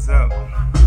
what's up?